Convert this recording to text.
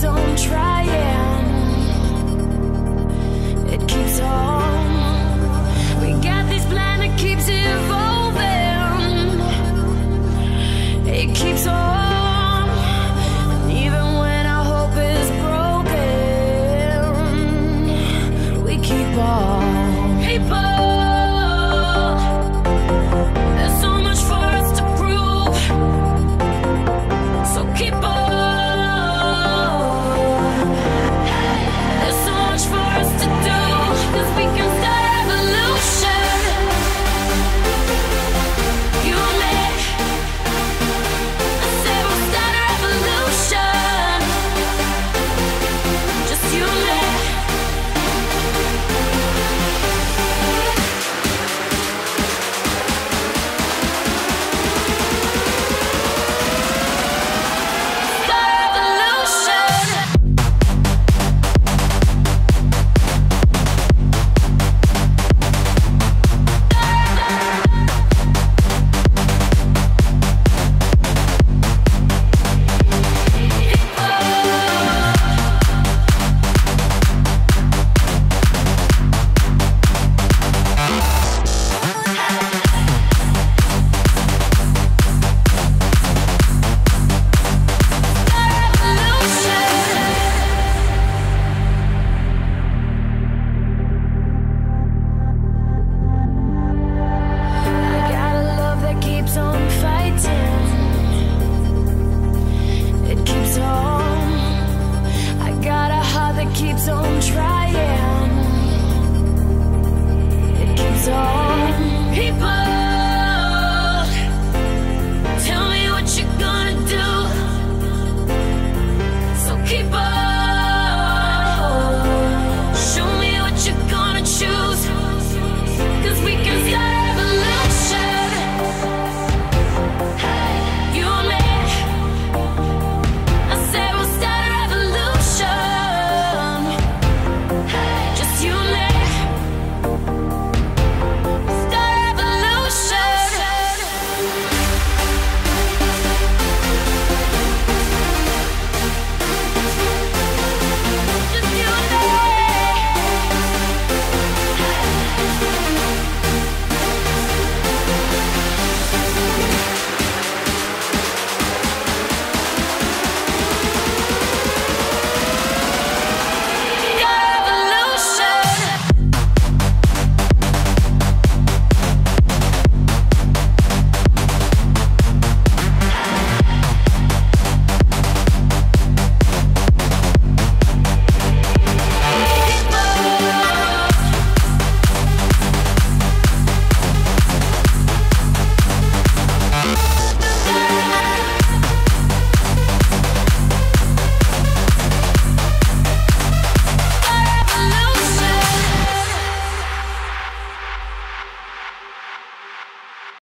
don't try